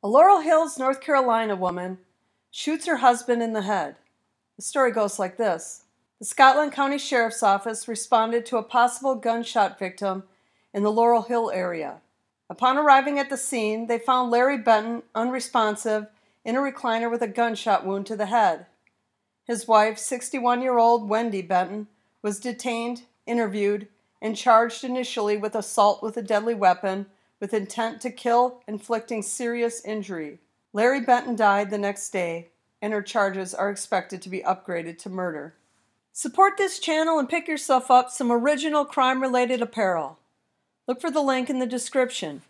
A Laurel Hills, North Carolina woman shoots her husband in the head. The story goes like this The Scotland County Sheriff's Office responded to a possible gunshot victim in the Laurel Hill area. Upon arriving at the scene, they found Larry Benton unresponsive in a recliner with a gunshot wound to the head. His wife, 61 year old Wendy Benton, was detained, interviewed, and charged initially with assault with a deadly weapon with intent to kill, inflicting serious injury. Larry Benton died the next day, and her charges are expected to be upgraded to murder. Support this channel and pick yourself up some original crime related apparel. Look for the link in the description.